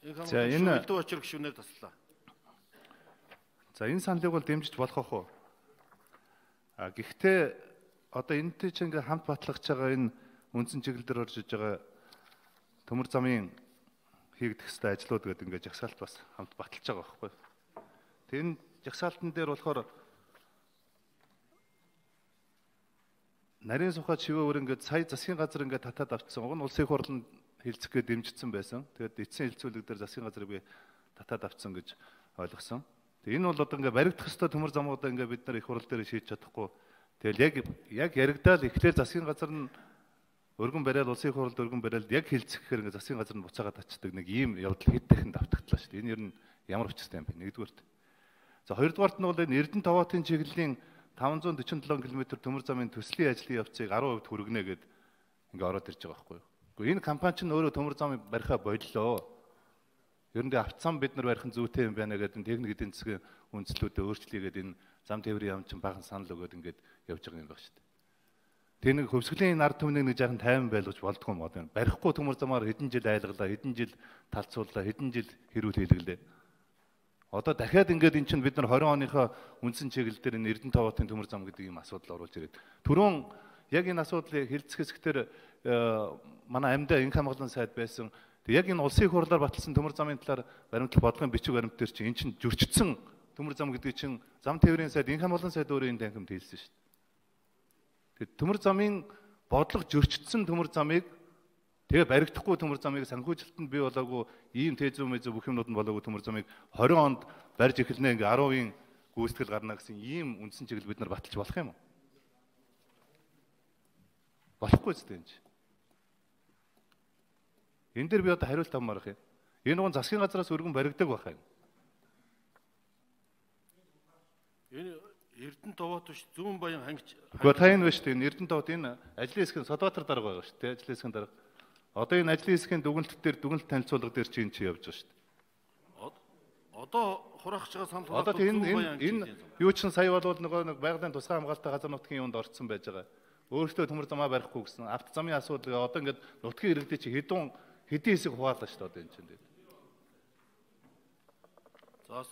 За, энэ- шүлдүү очир гүшүүнээр таслаа. За энэ саналыг бол дэмжиж болох уу? А гэхдээ одоо энэтэй ч ингээ хамт батлагч байгаа энэ үндсэн чиглэл дээр орж иж байгаа төмөр замын хийгдэх хэвээр ажлууд гэдэг ингээ жагсаалт бас хамт баталж байгаа байхгүй. Тэр энэ жагсаалтан дээр болохоор нарийн сухад шивээр ингээд сая засгийн газар ингээд татаад авчихсан. Уг нь улсын хурланд хилцэх гээд дэмжигдсэн байсан. Тэгээд эцсийн хилцүүлэг дээр засгийн газрыг би татаад авчихсан гэж ойлгосон. Тэгээ энэ бол одоо ингээ баригдах хэвээр төмөр замуудаа ингээ бид нар их хурл дээр шийдэж чадахгүй. Тэгэл яг яг яригдаал эхлээд засгийн газар нь өргөн бариад улсын их хурлд өргөн бариад яг хилцэх гэхээр ингээ засгийн газар нь буцаагаад тачдаг нэг ийм явдал хэд дахин давтагдлаа шүү дээ. Энэ ер нь ямар учиртай юм бэ? Нэгдүгээрт. За хоёрдугаарт нь бол энэ Эрдэнэ Таваатын чиглэлийн 547 км төмөр замын төслийн ажлын явцыг 10% хүргэнэ гэд ингээ ороод ирж байгаа байхгүй юу? Гэхдээ энэ компани ч өөрөө төмөр замыг барихаа боллоо. Ер нь автсан бид нар барих нь зүйтэй юм байна гэдэг техник эдийн засгийн үндслүүдэд өөрчлөгээд энэ зам тээврийн яам чинь бахан санал өгөөд ингээд явж байгаа юм байна шүү дээ. Тэгээ нэг хөвсгөлийн ард түмнийг нэг жаахан тайван байлгаж болдгоо мод байна. Барихгүй төмөр замаар хэдэн жил айлгалаа, хэдэн жил талцууллаа, хэдэн жил хэрүүл хийлгэлээ. Одоо дахиад ингээд эн чинь бид нар 20 оныхоо үндсэн чиглэл дээр энэ Эрдэнэ таваатын төмөр зам гэдэг ийм асуудал оруулж ирээд түрүүн яг энэ асуудлыг хилцэх хэсгээр манай амьдаа инх хамгаалан сайд байсан. Тэг яг энэ улсын хурлаар баталсан төмөр замын талаар баримтлах бодлогын бичиг баримт дээр чинь эн чинь зөрчсөн төмөр зам гэдэг чинь зам тээврийн сайд инх хамгаалан сайд өөрөө энэ танхимд хэлсэн шүү дээ. Тэг төмөр замын бодлого зөрчсөн төмөр замыг Тэгээ баригдахгүй төмөр замыг санхүүжилтэнд бий болоогүй ийм тезүү мэзүү бүх юмнууд нь болоогүй төмөр замыг 20 онд барьж эхэлнэ ингээ 10-ын гүйцэтгэл гарна гэсэн ийм үндсэн чиглэл бид нар баталж болох юм уу? Болохгүй зү энэ. Энэ дээр би одоо хариулт авмаар их юм. Энэ уг засгийн газраас өргөн баригдаг байх юм. Энэ Эрдэнэ Таваат биш зүүн баян хангич. Гэхдээ та энэ биш үү? Эрдэнэ тавд энэ ажлын хэсгийн Содбаатар дарга байгаа шүү дээ. Ажлын хэсгийн дарга. Одоо энэ ажлын хэсгийн дүгнэлт дээр дүгнэлт танилцуулга дээр чи энэ чи явж байгаа шүү дээ. Одоо хурахж байгаа санал Одоо энэ энэ юу ч сая бол нөгөө нэг байгалийн тусгай хамгаалалттай газар нутгийн юунд орцсон байж байгаа. Өөрөөсөө төмөр замаа барихгүй гэсэн авто замын асуудал одоо ингээд нутгийн иргэдээ чи хэдэн хэдийн хэсэг хуваалаа шүү дээ одоо энэ чинь. За